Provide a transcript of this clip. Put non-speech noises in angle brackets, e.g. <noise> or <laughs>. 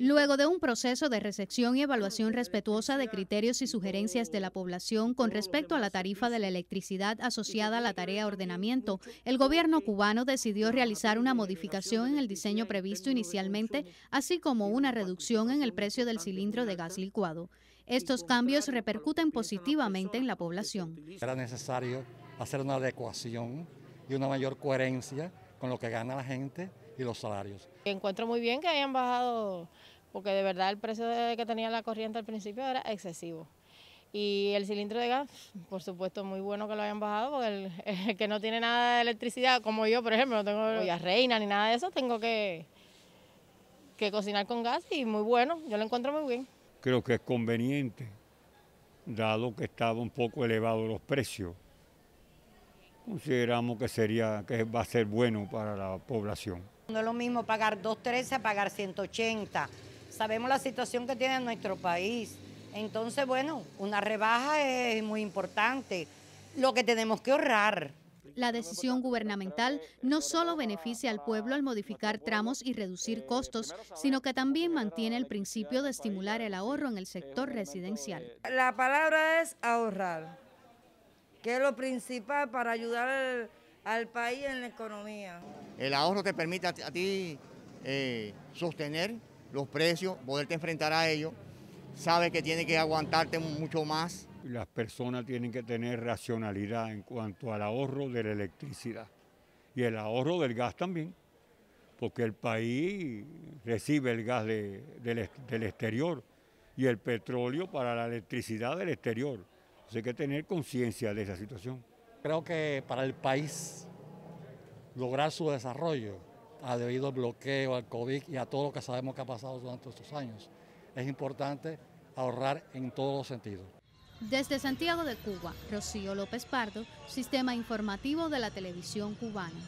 Luego de un proceso de recepción y evaluación respetuosa de criterios y sugerencias de la población con respecto a la tarifa de la electricidad asociada a la tarea ordenamiento, el gobierno cubano decidió realizar una modificación en el diseño previsto inicialmente, así como una reducción en el precio del cilindro de gas licuado. Estos cambios repercuten positivamente en la población. Era necesario hacer una adecuación y una mayor coherencia con lo que gana la gente y los salarios. Encuentro muy bien que hayan bajado, porque de verdad el precio que tenía la corriente al principio era excesivo. Y el cilindro de gas, por supuesto, muy bueno que lo hayan bajado, porque el, <laughs> que no tiene nada de electricidad, como yo, por ejemplo, no tengo olla reina ni nada de eso, tengo que, que cocinar con gas y muy bueno, yo lo encuentro muy bien. Creo que es conveniente, dado que estaban un poco elevados los precios consideramos que sería que va a ser bueno para la población. No es lo mismo pagar 2.13 a pagar 180. Sabemos la situación que tiene nuestro país. Entonces, bueno, una rebaja es muy importante. Lo que tenemos que ahorrar. La decisión gubernamental no solo beneficia al pueblo al modificar tramos y reducir costos, sino que también mantiene el principio de estimular el ahorro en el sector residencial. La palabra es ahorrar que es lo principal para ayudar al, país en la economía. El ahorro te permite a, ti eh, sostener los precios, poderte enfrentar a ellos, sabes que tienes que aguantarte mucho más. Las personas tienen que tener racionalidad en cuanto al ahorro de la electricidad y el ahorro del gas también, porque el país recibe el gas del exterior y el petróleo para la electricidad del exterior hay que tener conciencia de esa situación. Creo que para el país lograr su desarrollo, debido al bloqueo, al COVID y a todo lo que sabemos que ha pasado durante estos años, es importante ahorrar en todos los sentidos. Desde Santiago de Cuba, Rocío López Pardo, Sistema Informativo de la Televisión Cubana.